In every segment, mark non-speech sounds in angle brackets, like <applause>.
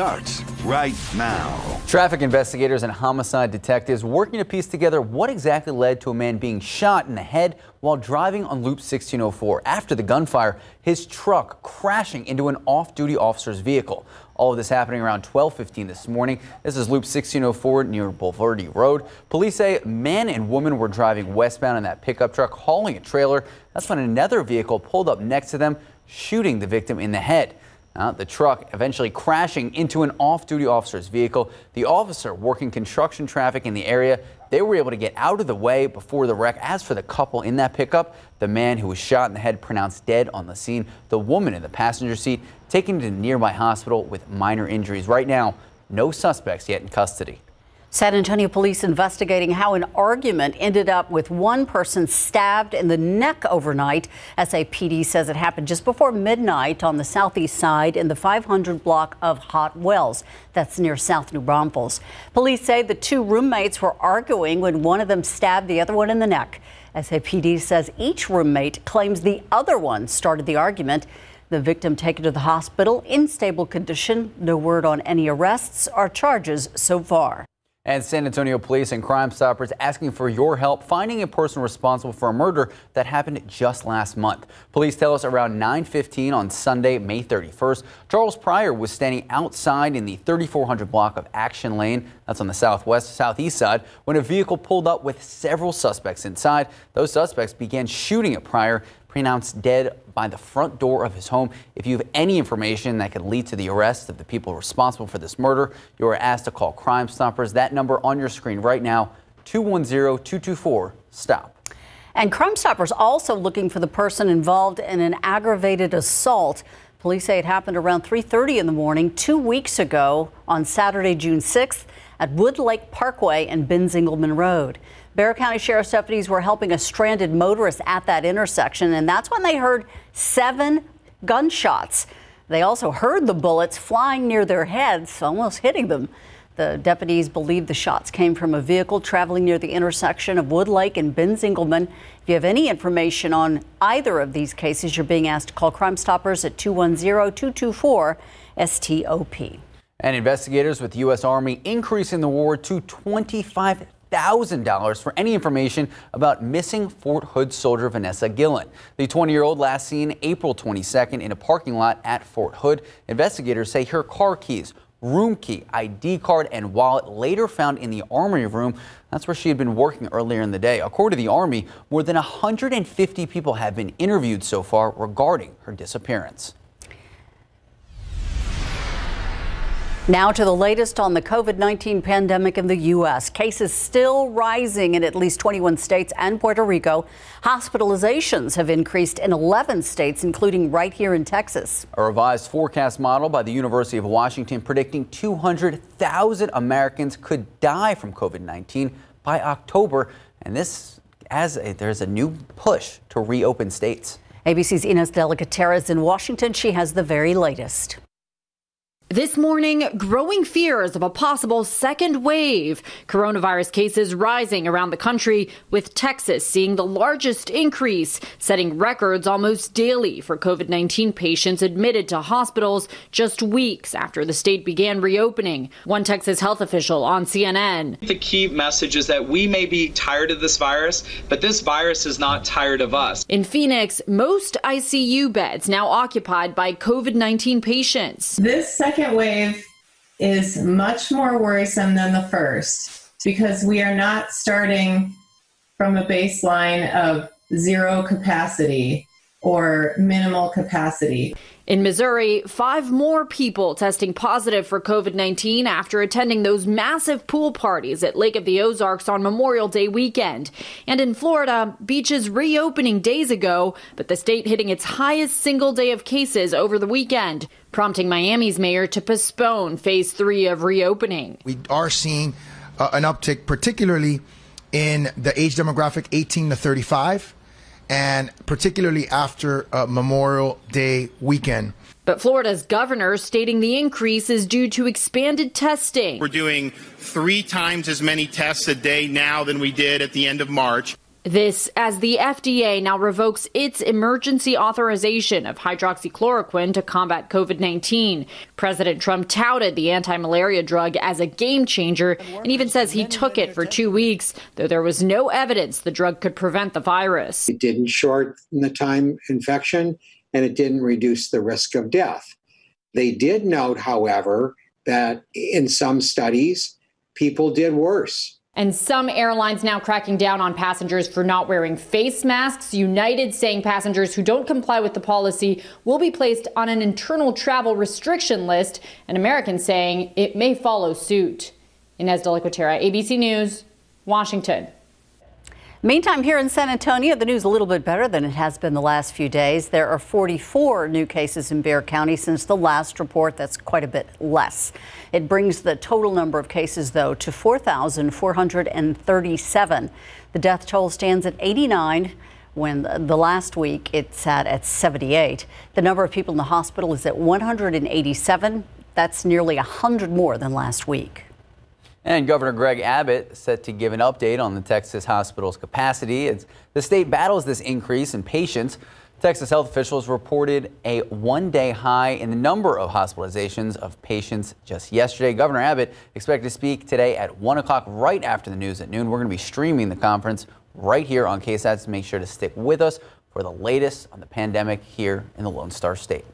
starts right now. Traffic investigators and homicide detectives working to piece together what exactly led to a man being shot in the head while driving on Loop 1604. After the gunfire, his truck crashing into an off-duty officer's vehicle. All of this happening around 12:15 this morning. This is Loop 1604 near Bulverde Road. Police say man and woman were driving westbound in that pickup truck hauling a trailer. That's when another vehicle pulled up next to them, shooting the victim in the head. Uh, the truck eventually crashing into an off-duty officer's vehicle. The officer working construction traffic in the area, they were able to get out of the way before the wreck. As for the couple in that pickup, the man who was shot in the head pronounced dead on the scene. The woman in the passenger seat taken to a nearby hospital with minor injuries. Right now, no suspects yet in custody. San Antonio police investigating how an argument ended up with one person stabbed in the neck overnight. SAPD says it happened just before midnight on the southeast side in the 500 block of Hot Wells. That's near South New Braunfels. Police say the two roommates were arguing when one of them stabbed the other one in the neck. SAPD says each roommate claims the other one started the argument. The victim taken to the hospital in stable condition. No word on any arrests or charges so far. And San Antonio police and Crime Stoppers asking for your help finding a person responsible for a murder that happened just last month. Police tell us around 9:15 on Sunday, May 31st, Charles Pryor was standing outside in the 3400 block of Action Lane, that's on the southwest southeast side, when a vehicle pulled up with several suspects inside. Those suspects began shooting at Pryor pronounced dead by the front door of his home. If you have any information that could lead to the arrest of the people responsible for this murder, you are asked to call Crime Stoppers. That number on your screen right now, 210-224-STOP. And Crime Stoppers also looking for the person involved in an aggravated assault. Police say it happened around 3:30 in the morning 2 weeks ago on Saturday, June 6th at Wood Lake Parkway and Ben Binz-Engleman Road. Bexar County Sheriff's deputies were helping a stranded motorist at that intersection, and that's when they heard seven gunshots. They also heard the bullets flying near their heads, almost hitting them. The deputies believe the shots came from a vehicle traveling near the intersection of Wood Lake and Binz-Engleman. If you have any information on either of these cases, you're being asked to call Crime Stoppers at 210 224 STOP. And investigators with the U.S. Army increasing the reward to 25 $1,000 for any information about missing Fort Hood soldier Vanessa Guillen. The 20 year old last seen April 22nd in a parking lot at Fort Hood. Investigators say her car keys, room key, ID card, and wallet later found in the armory room. That's where she had been working earlier in the day. According to the Army, more than 150 people have been interviewed so far regarding her disappearance. Now to the latest on the COVID 19 pandemic in the U.S. Cases still rising in at least 21 states and Puerto Rico. Hospitalizations have increased in 11 states, including right here in Texas. A revised forecast model by the University of Washington predicting 200,000 Americans could die from COVID 19 by October. And this as a, there's a new push to reopen states. ABC's Ines de la Cuetara is in Washington. She has the very latest. This morning, growing fears of a possible second wave. Coronavirus cases rising around the country, with Texas seeing the largest increase, setting records almost daily for COVID 19 patients admitted to hospitals just weeks after the state began reopening. One Texas health official on CNN. The key message is that we may be tired of this virus, but this virus is not tired of us. In Phoenix, most ICU beds now occupied by COVID 19 patients. This second second wave is much more worrisome than the first because we are not starting from a baseline of zero capacity or minimal capacity. In Missouri, five more people testing positive for COVID 19 after attending those massive pool parties at Lake of the Ozarks on Memorial Day weekend. And in Florida, beaches reopening days ago, but the state hitting its highest single day of cases over the weekend, prompting Miami's mayor to postpone phase three of reopening. We are seeing uh, an uptick, particularly in the age demographic 18 to 35 and particularly after uh, Memorial Day weekend. But Florida's governor stating the increase is due to expanded testing. We're doing three times as many tests a day now than we did at the end of March. This as the FDA now revokes its emergency authorization of hydroxychloroquine to combat COVID 19. President Trump touted the anti malaria drug as a game changer and even says he took it for two weeks, though there was no evidence the drug could prevent the virus. It didn't shorten the time infection and it didn't reduce the risk of death. They did note, however, that in some studies, people did worse. And some airlines now cracking down on passengers for not wearing face masks. United saying passengers who don't comply with the policy will be placed on an internal travel restriction list, and American saying it may follow suit. Ines de la ABC News, Washington. Meantime, here in San Antonio, the news a little bit better than it has been the last few days. There are 44 new cases in Bexar County since the last report. That's quite a bit less. It brings the total number of cases, though, to 4,437. The death toll stands at 89 when the last week it sat at 78. The number of people in the hospital is at 187. That's nearly 100 more than last week. And Governor Greg Abbott set to give an update on the Texas hospital's capacity as the state battles this increase in patients. Texas health officials reported a one day high in the number of hospitalizations of patients just yesterday. Governor Abbott expected to speak today at 1 o'clock right after the news at noon. We're going to be streaming the conference right here on KSAT, make sure to stick with us for the latest on the pandemic here in the Lone Star State.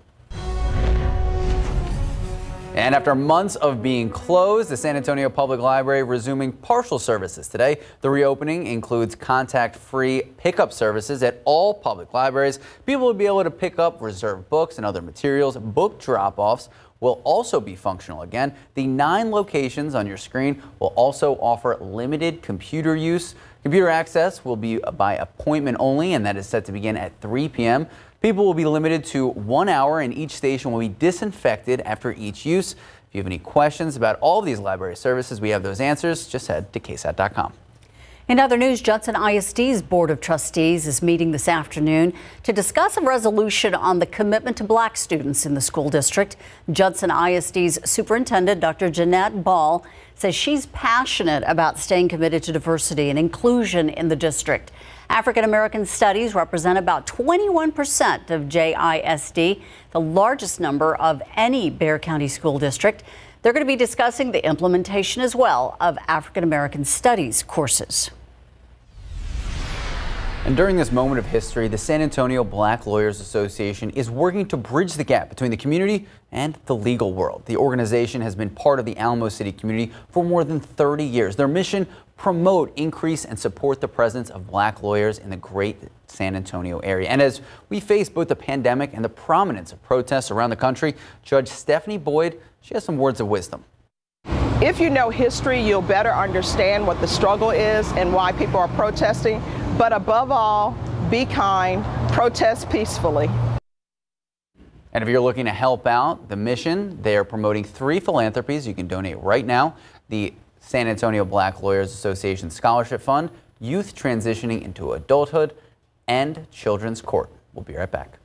And after months of being closed, the San Antonio Public Library resuming partial services today. The reopening includes contact-free pickup services at all public libraries. People will be able to pick up reserved books and other materials. Book drop-offs will also be functional again. The nine locations on your screen will also offer limited computer use. Computer access will be by appointment only, and that is set to begin at 3 p.m. People will be limited to one hour and each station will be disinfected after each use. If you have any questions about all these library services, we have those answers. Just head to ksat.com. In other news, Judson ISD's Board of Trustees is meeting this afternoon to discuss a resolution on the commitment to black students in the school district. Judson ISD's Superintendent, Dr. Jeanette Ball, says she's passionate about staying committed to diversity and inclusion in the district. African American studies represent about 21% of JISD, the largest number of any Bexar County school district. They're going to be discussing the implementation as well of African American studies courses. And during this moment of history, the San Antonio Black Lawyers Association is working to bridge the gap between the community and the legal world. The organization has been part of the Alamo City community for more than 30 years. Their mission, promote, increase, and support the presence of black lawyers in the great San Antonio area. And as we face both the pandemic and the prominence of protests around the country, Judge Stephanie Boyd, she has some words of wisdom. If you know history, you'll better understand what the struggle is and why people are protesting. But above all, be kind, protest peacefully. And if you're looking to help out the mission, they are promoting three philanthropies. You can donate right now. The San Antonio Black Lawyers Association Scholarship Fund, Youth Transitioning into Adulthood, and Children's Court. We'll be right back.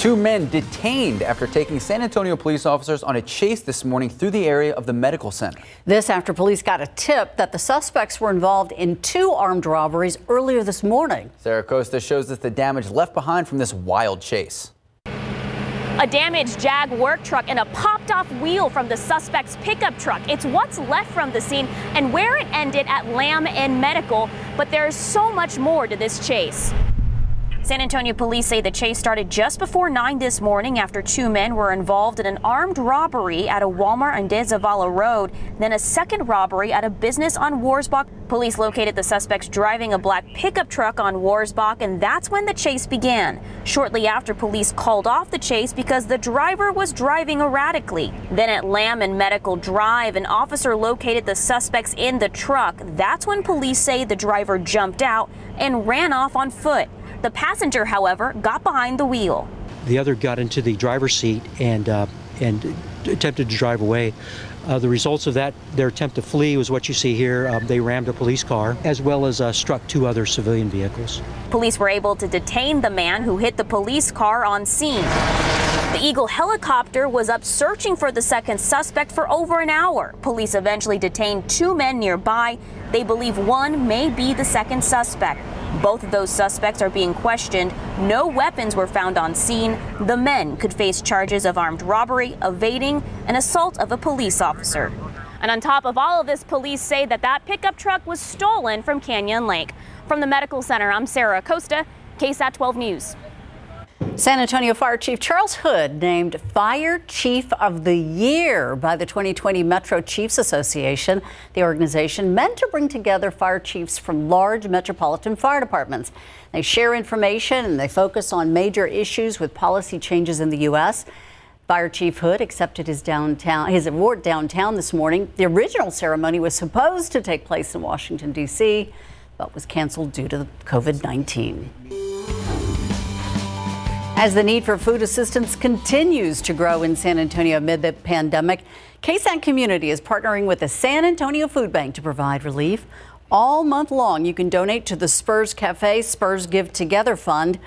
Two men detained after taking San Antonio police officers on a chase this morning through the area of the medical center. This after police got a tip that the suspects were involved in two armed robberies earlier this morning. Sarah Acosta shows us the damage left behind from this wild chase. A damaged Jag work truck and a popped off wheel from the suspect's pickup truck. It's what's left from the scene and where it ended at Lamb and Medical, but there's so much more to this chase. San Antonio police say the chase started just before 9 this morning after two men were involved in an armed robbery at a Walmart on De Zavala Road, then a second robbery at a business on Wurzbach. Police located the suspects driving a black pickup truck on Wurzbach, and that's when the chase began. Shortly after, police called off the chase because the driver was driving erratically. Then at Lamb and Medical Drive, an officer located the suspects in the truck. That's when police say the driver jumped out and ran off on foot. The passenger, however, got behind the wheel. The other got into the driver's seat and uh, and attempted to drive away. Uh, the results of that, their attempt to flee, was what you see here. Um, they rammed a police car as well as uh, struck two other civilian vehicles. Police were able to detain the man who hit the police car on scene. The Eagle helicopter was up searching for the second suspect for over an hour. Police eventually detained two men nearby. They believe one may be the second suspect. Both of those suspects are being questioned. No weapons were found on scene. The men could face charges of armed robbery, evading, and assault of a police officer. And on top of all of this, police say that that pickup truck was stolen from Canyon Lake. From the medical center, I'm Sarah Acosta, KSAT 12 News. San Antonio Fire Chief Charles Hood named Fire Chief of the Year by the 2020 Metro Chiefs Association. The organization meant to bring together fire chiefs from large metropolitan fire departments. They share information and they focus on major issues with policy changes in the U.S. Fire Chief Hood accepted his downtown his award downtown this morning. The original ceremony was supposed to take place in Washington D.C., but was canceled due to COVID-19. As the need for food assistance continues to grow in San Antonio amid the pandemic, KSAT Community is partnering with the San Antonio Food Bank to provide relief. All month long, you can donate to the Spurs Cafe Spurs Give Together Fund.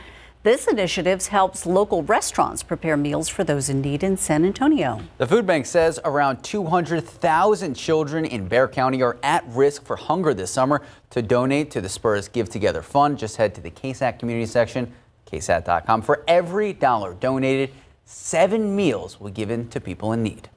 This initiative helps local restaurants prepare meals for those in need in San Antonio. The food bank says around 200,000 children in Bexar County are at risk for hunger this summer. To donate to the Spurs Give Together Fund, just head to the KSAT community section KSAT.com. For every dollar donated, seven meals will be given to people in need.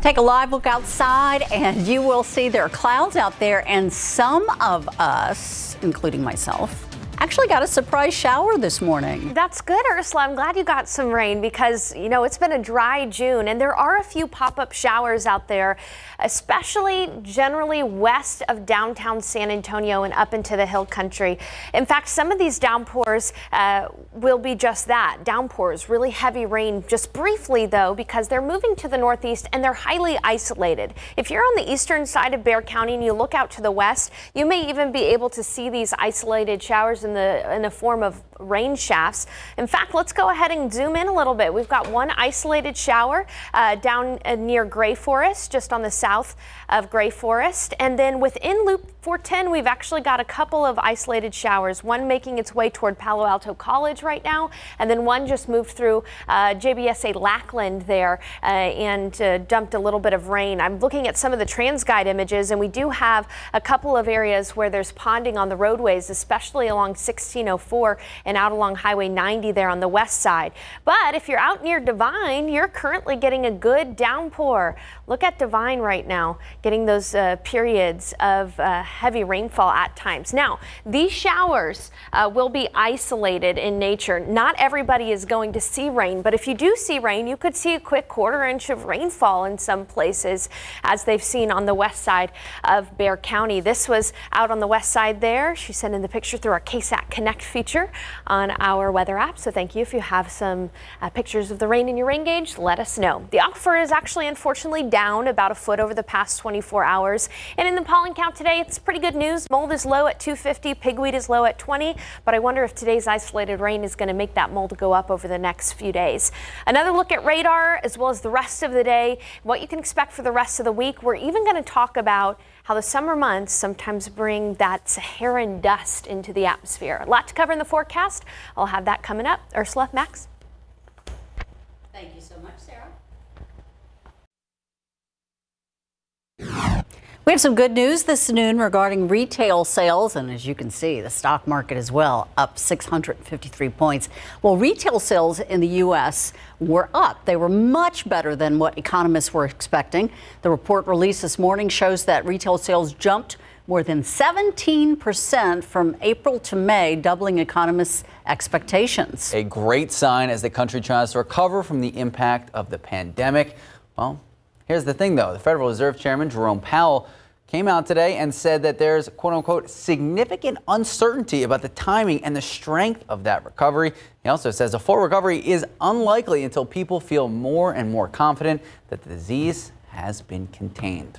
Take a live look outside and you will see there are clouds out there and some of us, including myself, actually got a surprise shower this morning. That's good, Ursula. I'm glad you got some rain because, you know, it's been a dry June and there are a few pop up showers out there, especially generally west of downtown San Antonio and up into the hill country. In fact, some of these downpours uh, will be just that downpours, really heavy rain, just briefly though, because they're moving to the northeast and they're highly isolated. If you're on the eastern side of Bexar County and you look out to the west, you may even be able to see these isolated showers in the in the form of rain shafts. In fact, let's go ahead and zoom in a little bit. We've got one isolated shower uh, down uh, near Grey Forest, just on the south of Grey Forest. And then within Loop 410, we've actually got a couple of isolated showers, one making its way toward Palo Alto College right now, and then one just moved through uh, JBSA Lackland there uh, and uh, dumped a little bit of rain. I'm looking at some of the TransGuide images, and we do have a couple of areas where there's ponding on the roadways, especially along 1604 and out along Highway 90 there on the west side. But if you're out near Devine, you're currently getting a good downpour. Look at Devine right now, getting those uh, periods of uh, heavy rainfall at times. Now, these showers uh, will be isolated in nature. Not everybody is going to see rain, but if you do see rain, you could see a quick quarter inch of rainfall in some places, as they've seen on the west side of Bexar County. This was out on the west side there. She sent in the picture through our KSAT Connect feature on our weather app. So thank you. If you have some uh, pictures of the rain in your rain gauge, let us know. The aquifer is actually unfortunately about a foot over the past 24 hours. And in the pollen count today, it's pretty good news. Mold is low at 250, pigweed is low at 20, but I wonder if today's isolated rain is going to make that mold go up over the next few days. Another look at radar as well as the rest of the day, what you can expect for the rest of the week. We're even going to talk about how the summer months sometimes bring that Saharan dust into the atmosphere. A lot to cover in the forecast. I'll have that coming up. Ursula, Max. Thank you so much, Sarah. We have some good news this noon regarding retail sales, and as you can see, the stock market as well, up 653 points. Well, retail sales in the U.S. were up. They were much better than what economists were expecting. The report released this morning shows that retail sales jumped more than 17% from April to May, doubling economists' expectations. A great sign as the country tries to recover from the impact of the pandemic. Well, here's the thing though the Federal Reserve Chairman Jerome Powell came out today and said that there's quote unquote significant uncertainty about the timing and the strength of that recovery. He also says a full recovery is unlikely until people feel more and more confident that the disease has been contained.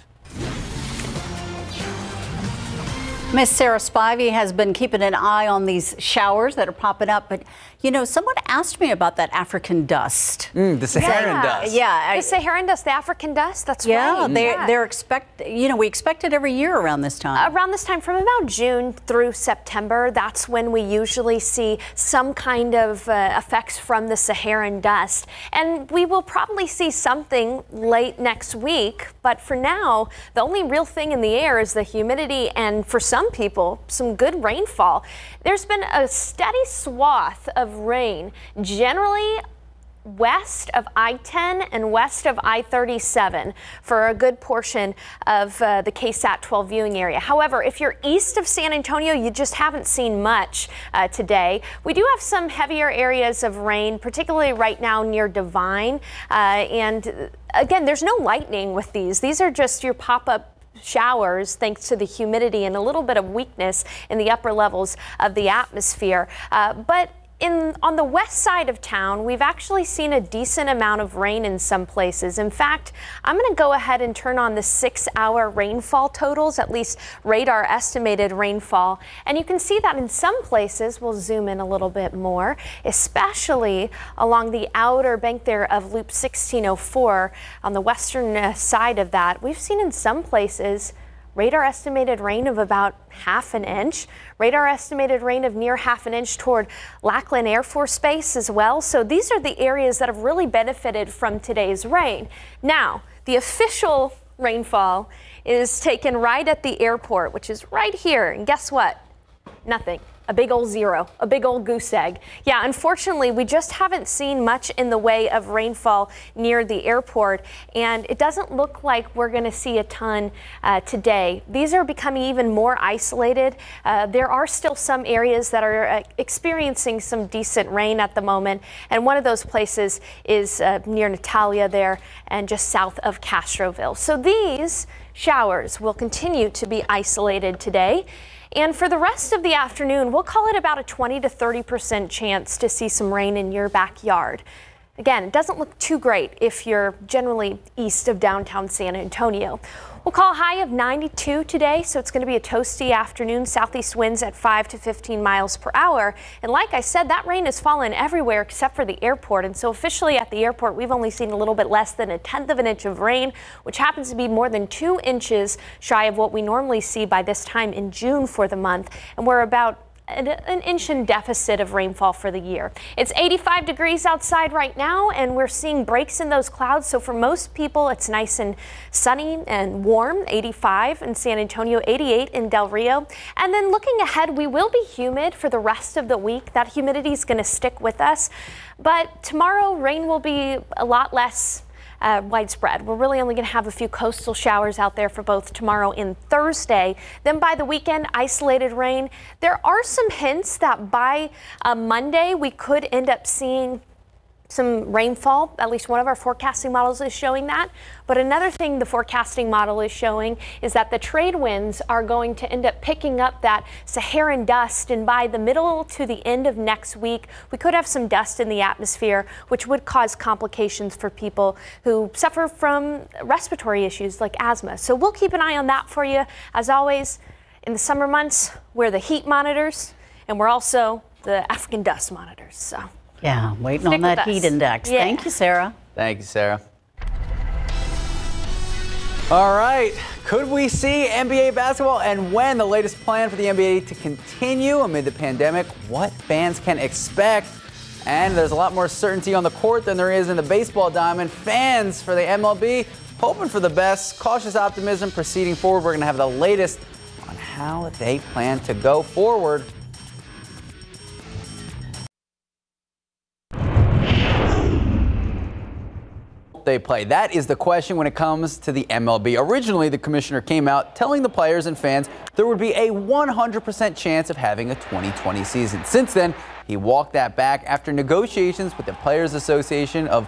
Miss Sarah Spivey has been keeping an eye on these showers that are popping up, but you know, someone asked me about that African dust. Mm, the Saharan yeah. dust. Yeah, I, The Saharan dust, the African dust, that's yeah, right. they Yeah. they're expect. You know, we expect it every year around this time. Around this time, from about June through September, that's when we usually see some kind of uh, effects from the Saharan dust. And we will probably see something late next week. But for now, the only real thing in the air is the humidity, and for some people, some good rainfall. There's been a steady swath of rain, generally west of I-10 and west of I-37 for a good portion of uh, the KSAT 12 viewing area. However, if you're east of San Antonio, you just haven't seen much uh, today. We do have some heavier areas of rain, particularly right now near Devine. Uh, and uh, again, there's no lightning with these. These are just your pop-up showers thanks to the humidity and a little bit of weakness in the upper levels of the atmosphere. Uh, but in, on the west side of town, we've actually seen a decent amount of rain in some places. In fact, I'm going to go ahead and turn on the six hour rainfall totals, at least radar estimated rainfall. And you can see that in some places, we'll zoom in a little bit more, especially along the outer bank there of Loop 1604 on the western uh, side of that. We've seen in some places Radar estimated rain of about half an inch. Radar estimated rain of near half an inch toward Lackland Air Force Base as well. So these are the areas that have really benefited from today's rain. Now, the official rainfall is taken right at the airport, which is right here. And guess what? Nothing. A big old zero, a big old goose egg. Yeah, unfortunately, we just haven't seen much in the way of rainfall near the airport, and it doesn't look like we're going to see a ton uh, today. These are becoming even more isolated. Uh, there are still some areas that are uh, experiencing some decent rain at the moment, and one of those places is uh, near Natalia there and just south of Castroville. So these showers will continue to be isolated today. And for the rest of the afternoon, we'll call it about a 20 to 30% chance to see some rain in your backyard. Again, it doesn't look too great if you're generally east of downtown San Antonio. We'll call high of 92 today, so it's going to be a toasty afternoon. Southeast winds at 5 to 15 miles per hour. And like I said, that rain has fallen everywhere except for the airport. And so officially at the airport, we've only seen a little bit less than a tenth of an inch of rain, which happens to be more than two inches shy of what we normally see by this time in June for the month. And we're about an, inch in deficit of rainfall for the year. It's 85 degrees outside right now, and we're seeing breaks in those clouds. So for most people, it's nice and sunny and warm, 85 in San Antonio, 88 in Del Rio. And then looking ahead, we will be humid for the rest of the week. That humidity is going to stick with us. But tomorrow, rain will be a lot less uh, widespread. We're really only going to have a few coastal showers out there for both tomorrow and Thursday. Then by the weekend, isolated rain. There are some hints that by uh, Monday we could end up seeing some rainfall. At least one of our forecasting models is showing that. But another thing the forecasting model is showing is that the trade winds are going to end up picking up that Saharan dust. And by the middle to the end of next week, we could have some dust in the atmosphere, which would cause complications for people who suffer from respiratory issues like asthma. So we'll keep an eye on that for you. As always, in the summer months, we're the heat monitors and we're also the African dust monitors. So. Yeah, waiting Stick on that heat index. Yeah. Thank you, Sarah. Thank you, Sarah. All right. Could we see NBA basketball and when the latest plan for the NBA to continue amid the pandemic? What fans can expect? And there's a lot more certainty on the court than there is in the baseball diamond. Fans for the MLB hoping for the best. Cautious optimism proceeding forward. We're going to have the latest on how they plan to go forward. They play? That is the question when it comes to the MLB. Originally, the commissioner came out telling the players and fans there would be a 100% chance of having a 2020 season. Since then, he walked that back after negotiations with the Players Association of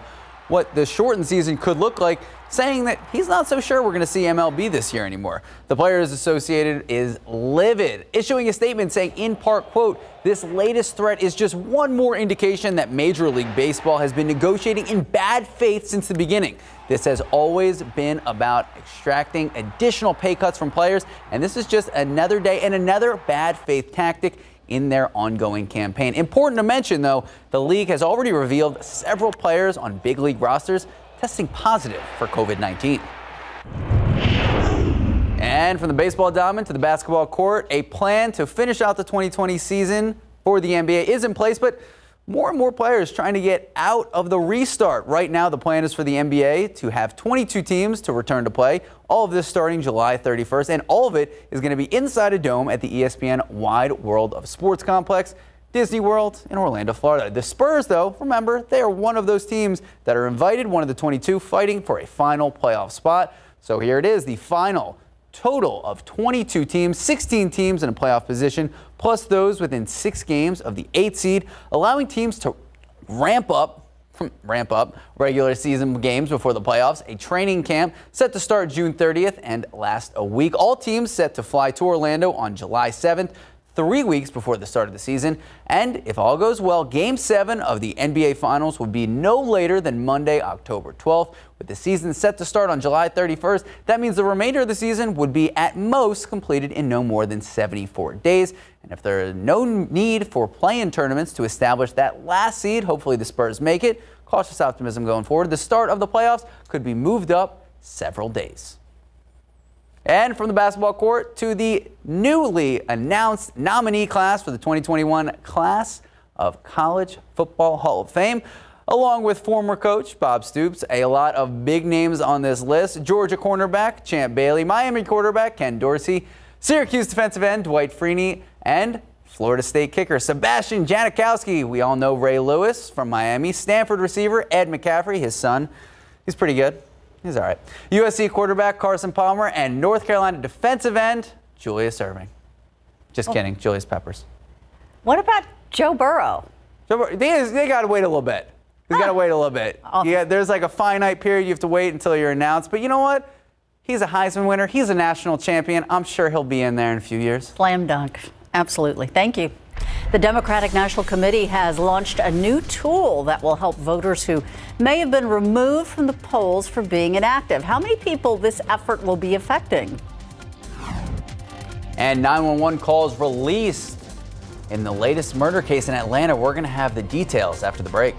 what the shortened season could look like, saying that he's not so sure we're going to see MLB this year anymore. The Players Associated is livid, issuing a statement saying, in part, quote, this latest threat is just one more indication that Major League Baseball has been negotiating in bad faith since the beginning. This has always been about extracting additional pay cuts from players, and this is just another day and another bad faith tactic in their ongoing campaign. Important to mention, though, the league has already revealed several players on big league rosters testing positive for COVID 19. And from the baseball diamond to the basketball court, a plan to finish out the 2020 season for the NBA is in place, but more and more players trying to get out of the restart. Right now, the plan is for the NBA to have 22 teams to return to play. All of this starting July 31st, and all of it is going to be inside a dome at the ESPN Wide World of Sports Complex. Disney World in Orlando, Florida. The Spurs, though, remember, they are one of those teams that are invited, one of the 22 fighting for a final playoff spot. So here it is, the final total of 22 teams, 16 teams in a playoff position, plus those within six games of the eight seed, allowing teams to ramp up ramp up regular season games before the playoffs. A training camp set to start June 30th and last a week. All teams set to fly to Orlando on July 7th three weeks before the start of the season. And if all goes well, Game 7 of the NBA Finals will be no later than Monday, October 12th. With the season set to start on July 31st, that means the remainder of the season would be at most completed in no more than 74 days. And if there is no need for play-in tournaments to establish that last seed, hopefully the Spurs make it. Cautious optimism going forward. The start of the playoffs could be moved up several days. And from the basketball court to the newly announced nominee class for the 2021 class of College Football Hall of Fame. Along with former coach Bob Stoops, a lot of big names on this list. Georgia cornerback Champ Bailey, Miami quarterback Ken Dorsey, Syracuse defensive end Dwight Freeney, and Florida State kicker Sebastian Janikowski. We all know Ray Lewis from Miami. Stanford receiver Ed McCaffrey, his son. He's pretty good. He's all right. USC quarterback Carson Palmer and North Carolina defensive end Julius Erving. Just oh. kidding, Julius Peppers. What about Joe Burrow? Joe Burrow they, they got to wait a little bit. He's got to ah. wait a little bit. Yeah, there's like a finite period you have to wait until you're announced. But you know what? He's a Heisman winner. He's a national champion. I'm sure he'll be in there in a few years. Slam dunk. Absolutely. Thank you. The Democratic National Committee has launched a new tool that will help voters who may have been removed from the polls for being inactive. How many people this effort will be affecting? And 911 calls released in the latest murder case in Atlanta. We're going to have the details after the break.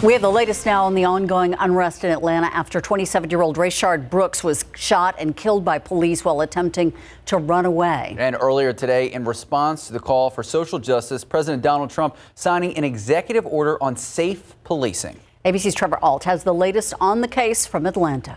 We have the latest now on the ongoing unrest in Atlanta after 27 year old Rayshard Brooks was shot and killed by police while attempting to run away. And earlier today, in response to the call for social justice, President Donald Trump signing an executive order on safe policing. ABC's Trevor Ault has the latest on the case from Atlanta.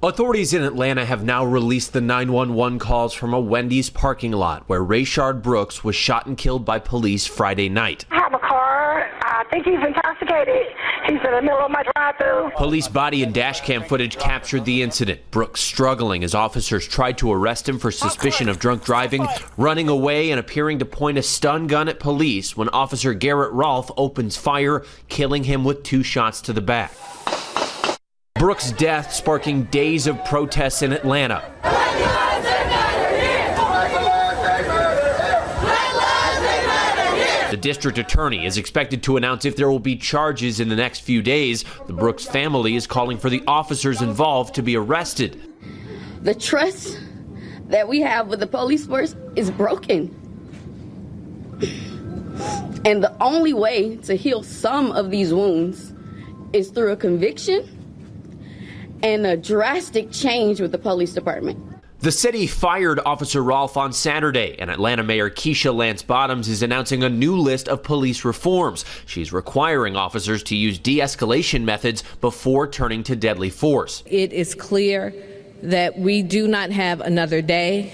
Authorities in Atlanta have now released the 911 calls from a Wendy's parking lot where Rayshard Brooks was shot and killed by police Friday night. I have a car. I think he's intoxicated. He's in the middle of my drive-through. Police body and dash cam footage captured the incident. Brooks struggling as officers tried to arrest him for suspicion of drunk driving, running away and appearing to point a stun gun at police when Officer Garrett Rolfe opens fire, killing him with two shots to the back. Brooks' death sparking days of protests in Atlanta. The district attorney is expected to announce if there will be charges in the next few days. The Brooks family is calling for the officers involved to be arrested. The trust that we have with the police force is broken. And the only way to heal some of these wounds is through a conviction and a drastic change with the police department. The city fired Officer Rolfe on Saturday, and Atlanta Mayor Keisha Lance Bottoms is announcing a new list of police reforms. She's requiring officers to use de escalation methods before turning to deadly force. It is clear that we do not have another day,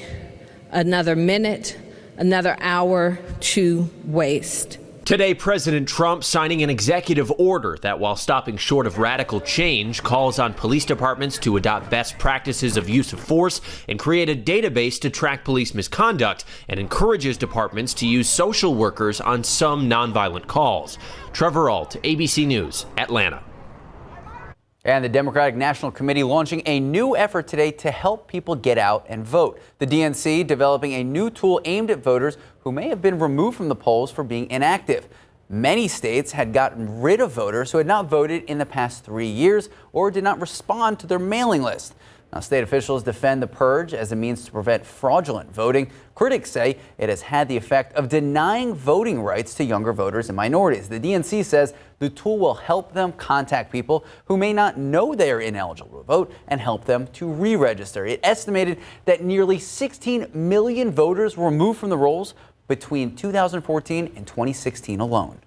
another minute, another hour to waste. Today, President Trump signing an executive order that, while stopping short of radical change, calls on police departments to adopt best practices of use of force and create a database to track police misconduct and encourages departments to use social workers on some nonviolent calls. Trevor Ault, ABC News, Atlanta. And the Democratic National Committee launching a new effort today to help people get out and vote. The DNC developing a new tool aimed at voters who may have been removed from the polls for being inactive. Many states had gotten rid of voters who had not voted in the past three years or did not respond to their mailing list. Now, state officials defend the purge as a means to prevent fraudulent voting. Critics say it has had the effect of denying voting rights to younger voters and minorities. The DNC says the tool will help them contact people who may not know they are ineligible to vote and help them to re register. It estimated that nearly 16 million voters were removed from the rolls between 2014 and 2016 alone.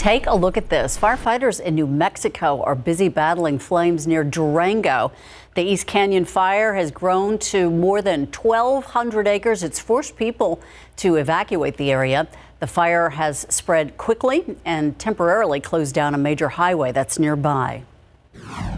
Take a look at this. Firefighters in New Mexico are busy battling flames near Durango. The East Canyon fire has grown to more than 1,200 acres. It's forced people to evacuate the area. The fire has spread quickly and temporarily closed down a major highway that's nearby.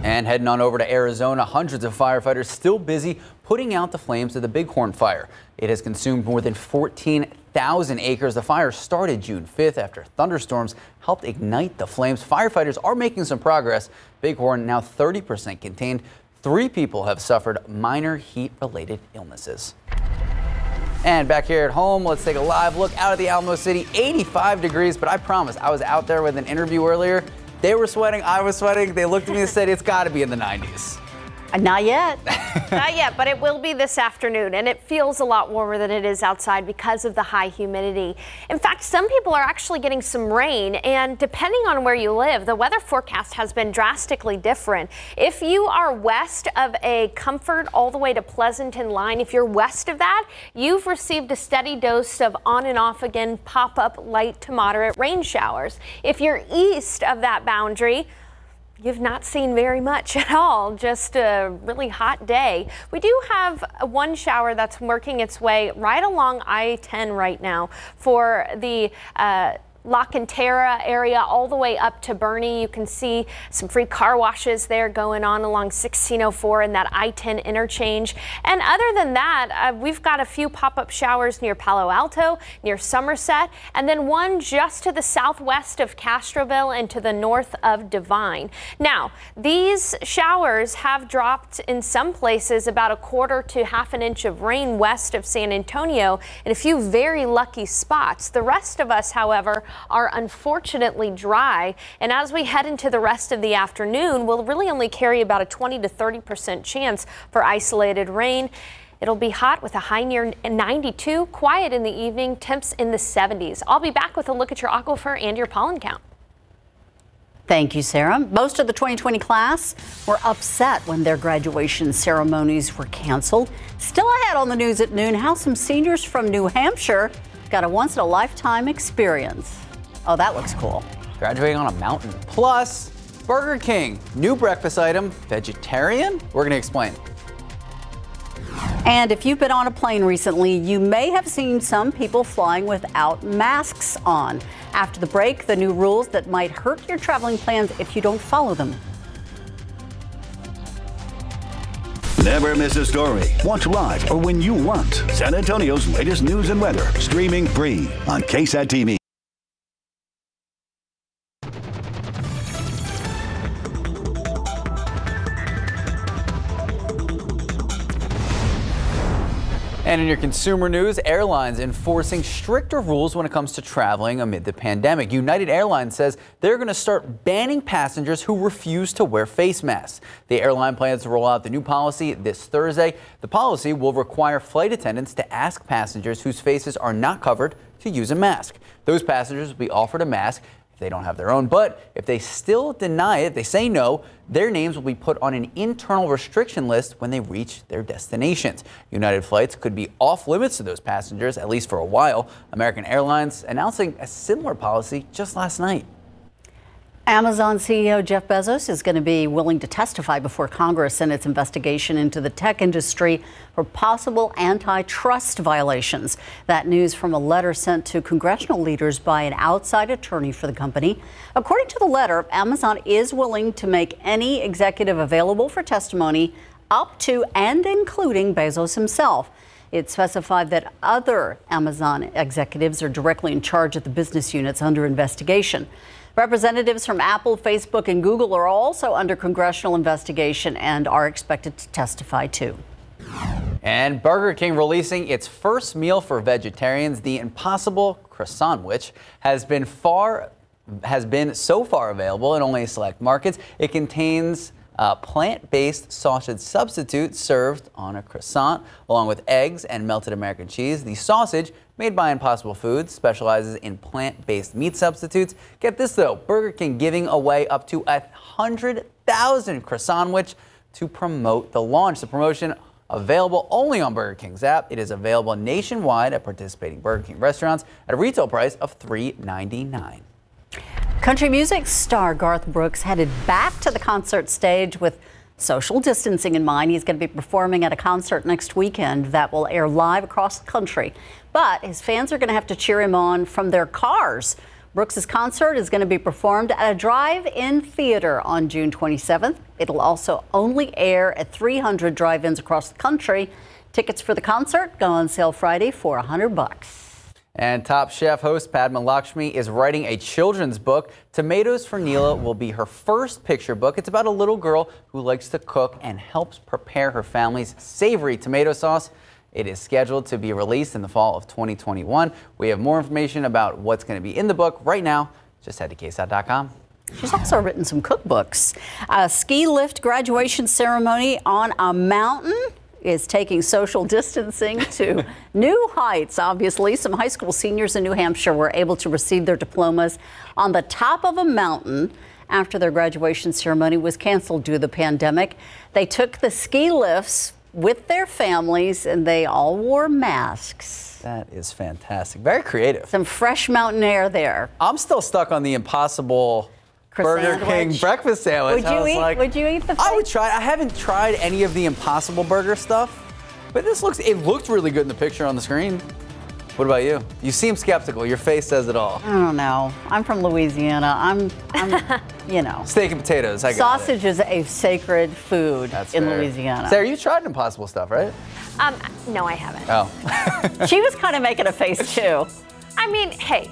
And heading on over to Arizona, hundreds of firefighters still busy putting out the flames of the Bighorn fire. It has consumed more than 14,000 acres. The fire started June 5th after thunderstorms helped ignite the flames. Firefighters are making some progress. Bighorn now 30% contained. Three people have suffered minor heat related illnesses. And back here at home, let's take a live look out of the Alamo City. 85 degrees, but I promise I was out there with an interview earlier. They were sweating, I was sweating. They looked at me and said, it's got to be in the 90s. Uh, not yet. <laughs> Not yet, but it will be this afternoon, and it feels a lot warmer than it is outside because of the high humidity. In fact, some people are actually getting some rain, and depending on where you live, the weather forecast has been drastically different. If you are west of a Comfort all the way to Pleasanton line, if you're west of that, you've received a steady dose of on and off again pop up light to moderate rain showers. If you're east of that boundary, You've not seen very much <laughs> at all, just a really hot day. We do have one shower that's working its way right along I-10 right now for the uh, La Cantera area all the way up to Boerne. You can see some free car washes there going on along 1604 and that I-10 interchange. And other than that, uh, we've got a few pop-up showers near Palo Alto, near Somerset, and then one just to the southwest of Castroville and to the north of Devine. Now, these showers have dropped in some places about a quarter to half an inch of rain west of San Antonio in a few very lucky spots. The rest of us, however, are unfortunately dry. And as we head into the rest of the afternoon, we'll really only carry about a 20 to 30 percent chance for isolated rain. It'll be hot with a high near 92, quiet in the evening, temps in the 70s. I'll be back with a look at your aquifer and your pollen count. Thank you, Sarah. Most of the 2020 class were upset when their graduation ceremonies were canceled. Still ahead on the news at noon, how some seniors from New Hampshire got a once in a lifetime experience. Oh, that looks cool. Graduating on a mountain. Plus, Burger King, new breakfast item, vegetarian? We're going to explain. And if you've been on a plane recently, you may have seen some people flying without masks on. After the break, the new rules that might hurt your traveling plans if you don't follow them. Never miss a story. Watch live or when you want. San Antonio's latest news and weather, streaming free on KSAT TV. And in your consumer news, airlines enforcing stricter rules when it comes to traveling amid the pandemic. United Airlines says they're going to start banning passengers who refuse to wear face masks. The airline plans to roll out the new policy this Thursday. The policy will require flight attendants to ask passengers whose faces are not covered to use a mask. Those passengers will be offered a mask they don't have their own. But if they still deny it, they say no, their names will be put on an internal restriction list when they reach their destinations. United flights could be off limits to those passengers, at least for a while. American Airlines announcing a similar policy just last night. Amazon CEO Jeff Bezos is going to be willing to testify before Congress in its investigation into the tech industry for possible antitrust violations. That news from a letter sent to congressional leaders by an outside attorney for the company. According to the letter, Amazon is willing to make any executive available for testimony up to and including Bezos himself. It specified that other Amazon executives are directly in charge of the business units under investigation. Representatives from Apple, Facebook, and Google are also under congressional investigation and are expected to testify too. And Burger King releasing its first meal for vegetarians, the Impossible Croissant, which has been far has been so far available in only select markets. It contains a plant-based sausage substitute served on a croissant, along with eggs and melted American cheese. The sausage, made by Impossible Foods, specializes in plant-based meat substitutes. Get this though, Burger King giving away up to a hundred thousand Croissan'wich to promote the launch. The promotion available only on Burger King's app. It is available nationwide at participating Burger King restaurants at a retail price of $3.99. Country music star Garth Brooks headed back to the concert stage with social distancing in mind. He's going to be performing at a concert next weekend that will air live across the country. But his fans are going to have to cheer him on from their cars. Brooks's concert is going to be performed at a drive-in theater on June 27th. It'll also only air at 300 drive-ins across the country. Tickets for the concert go on sale Friday for 100 bucks. And Top Chef host Padma Lakshmi is writing a children's book. Tomatoes for Neela will be her first picture book. It's about a little girl who likes to cook and helps prepare her family's savory tomato sauce. It is scheduled to be released in the fall of 2021. We have more information about what's going to be in the book right now. Just head to ksat.com. She's also written some cookbooks. A ski lift graduation ceremony on a mountain is taking social distancing to <laughs> new heights. Obviously, some high school seniors in New Hampshire were able to receive their diplomas on the top of a mountain after their graduation ceremony was canceled due to the pandemic. They took the ski lifts with their families and they all wore masks. That is fantastic. Very creative. Some fresh mountain air there. I'm still stuck on the impossible Burger sandwich. King breakfast sandwich. Would you eat? like- would you eat the? I would try. I haven't tried any of the Impossible Burger stuff, but this looks. It looked really good in the picture on the screen. What about you? You seem skeptical. Your face says it all. I don't know. I'm from Louisiana. I'm, I'm <laughs> you know. Steak and potatoes. I got. Sausage is a sacred food That's in fair. Louisiana. Sarah, you tried Impossible stuff, right? Um, no, I haven't. Oh. <laughs> <laughs> she was kind of making a face too. I mean, hey,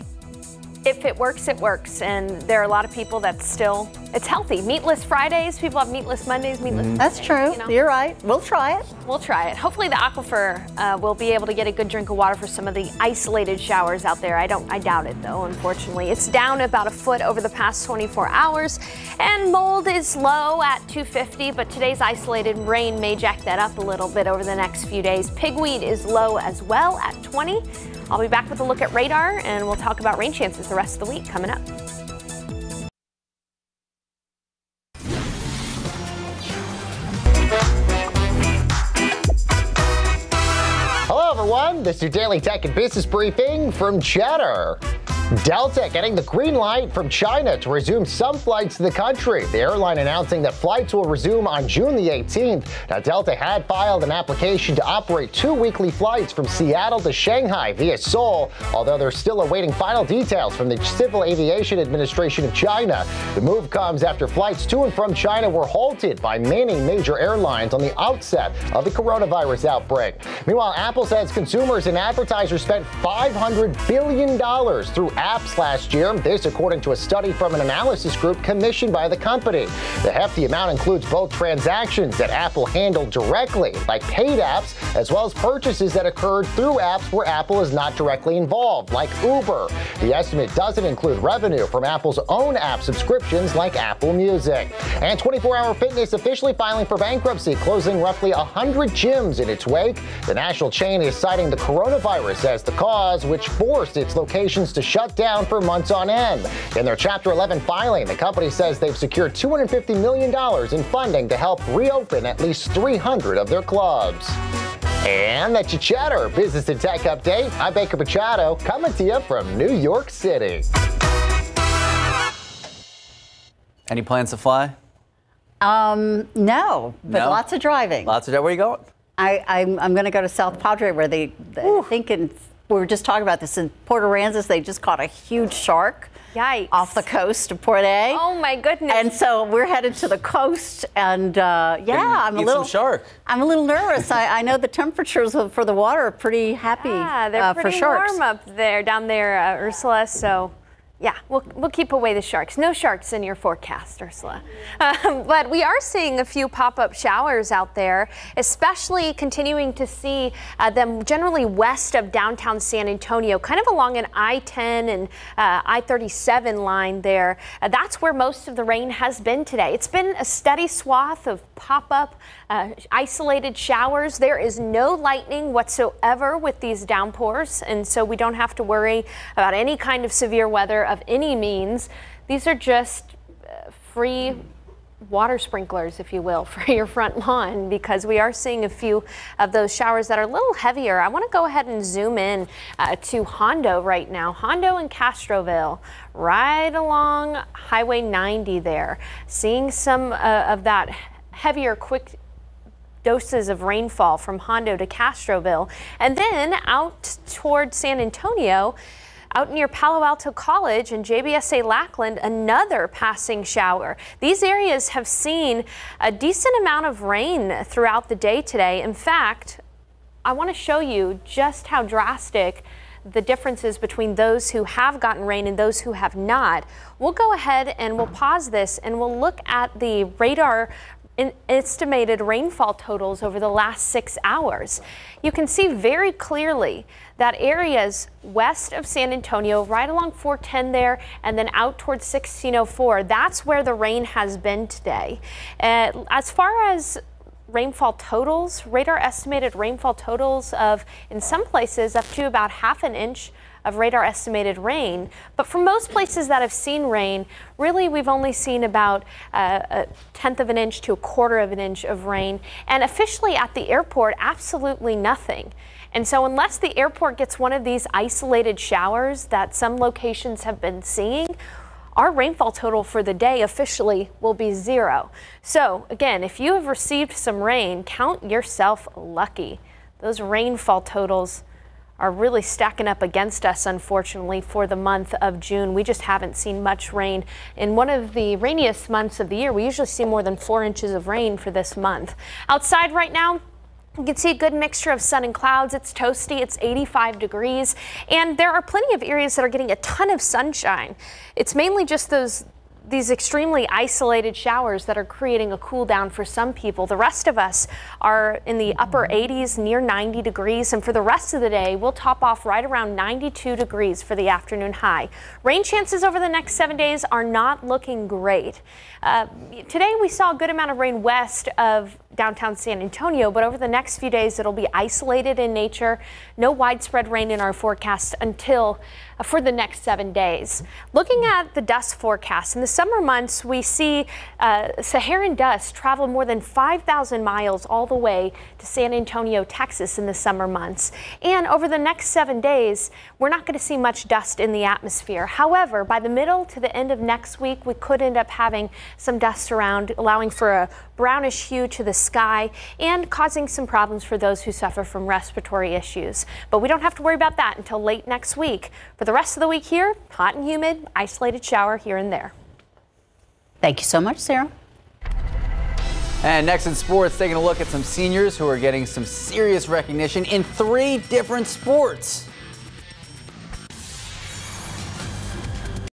if it works, it works. And there are a lot of people that still, it's healthy. Meatless Fridays, people have meatless Mondays, meatless Mm-hmm. That's true. You know? You're right. We'll try it. We'll try it. Hopefully, the aquifer uh, will be able to get a good drink of water for some of the isolated showers out there. I don't, I doubt it though. Unfortunately, it's down about a foot over the past 24 hours, and mold is low at 250. But today's isolated rain may jack that up a little bit over the next few days. Pigweed is low as well at 20. I'll be back with a look at radar, and we'll talk about rain chances the rest of the week coming up. This is your daily tech and business briefing from Cheddar. Delta getting the green light from China to resume some flights to the country. The airline announcing that flights will resume on June the 18th. Now, Delta had filed an application to operate two weekly flights from Seattle to Shanghai via Seoul, although they're still awaiting final details from the Civil Aviation Administration of China. The move comes after flights to and from China were halted by many major airlines on the outset of the coronavirus outbreak. Meanwhile, Apple says consumers and advertisers spent $500 billion through apps last year. This, according to a study from an analysis group commissioned by the company. The hefty amount includes both transactions that Apple handled directly, like paid apps, as well as purchases that occurred through apps where Apple is not directly involved, like Uber. The estimate doesn't include revenue from Apple's own app subscriptions, like Apple Music. And 24 Hour Fitness officially filing for bankruptcy, closing roughly 100 gyms in its wake. The national chain is citing the coronavirus as the cause, which forced its locations to shut down for months on end. In their Chapter 11 filing, the company says they've secured $250 million in funding to help reopen at least 300 of their clubs. And that's your Cheddar Business and Tech Update. I'm Baker Machado, coming to you from New York City. Any plans to fly? Um, no, but No? lots of driving. Lots of. Driving. Where are you going? I, I'm, I'm going to go to South Padre where they, they I think in, we were just talking about this in Port Aransas, they just caught a huge shark. Yikes. Off the coast of Port A. Oh my goodness. And so we're headed to the coast, and uh, yeah, I'm a little some shark. I'm a little nervous. I, I know the temperatures for the water are pretty happy Yeah, they're uh, pretty for sharks. warm up there, down there, uh, Ursula. So, yeah, we'll, we'll keep away the sharks. No sharks in your forecast, Ursula. Um, but we are seeing a few pop-up showers out there, especially continuing to see uh, them generally west of downtown San Antonio, kind of along an I-10 and uh, I-37 line there. Uh, that's where most of the rain has been today. It's been a steady swath of pop-up uh, isolated showers. There is no lightning whatsoever with these downpours, and so we don't have to worry about any kind of severe weather of any means. These are just uh, free water sprinklers, if you will, <laughs> for your front lawn because we are seeing a few of those showers that are a little heavier. I want to go ahead and zoom in uh, to Hondo right now. Hondo and Castroville, right along Highway 90 there. Seeing some uh, of that heavier, quick doses of rainfall from Hondo to Castroville. And then out toward San Antonio, out near Palo Alto College and JBSA Lackland, another passing shower. These areas have seen a decent amount of rain throughout the day today. In fact, I want to show you just how drastic the differences between those who have gotten rain and those who have not. We'll go ahead and we'll pause this and we'll look at the radar estimated rainfall totals over the last six hours. You can see very clearly that areas west of San Antonio, right along 410 there, and then out towards 1604, that's where the rain has been today. Uh, as far as rainfall totals, radar estimated rainfall totals of, in some places, up to about half an inch of radar estimated rain. But for most places that have seen rain, really we've only seen about uh, a tenth of an inch to a quarter of an inch of rain. And officially at the airport, absolutely nothing. And so, unless the airport gets one of these isolated showers that some locations have been seeing, our rainfall total for the day officially will be zero. So, again, if you have received some rain, count yourself lucky. Those rainfall totals are really stacking up against us, unfortunately, for the month of June. We just haven't seen much rain. In one of the rainiest months of the year, we usually see more than four inches of rain for this month. Outside right now, you can see a good mixture of sun and clouds. It's toasty. It's 85 degrees. And there are plenty of areas that are getting a ton of sunshine. It's mainly just those these extremely isolated showers that are creating a cool down for some people. The rest of us are in the upper 80s, near 90 degrees, and for the rest of the day, we'll top off right around 92 degrees for the afternoon high. Rain chances over the next seven days are not looking great. Uh, today, we saw a good amount of rain west of downtown San Antonio, but over the next few days, it'll be isolated in nature. No widespread rain in our forecast until uh, for the next seven days. Looking at the dust forecast, in the summer months, we see uh, Saharan dust travel more than 5,000 miles all the way to San Antonio, Texas in the summer months. And over the next seven days, we're not going to see much dust in the atmosphere. However, by the middle to the end of next week, we could end up having some dust around, allowing for a brownish hue to the sky and causing some problems for those who suffer from respiratory issues. But we don't have to worry about that until late next week. For the rest of the week here, hot and humid, isolated shower here and there. Thank you so much, Sarah. And next in sports, taking a look at some seniors who are getting some serious recognition in three different sports.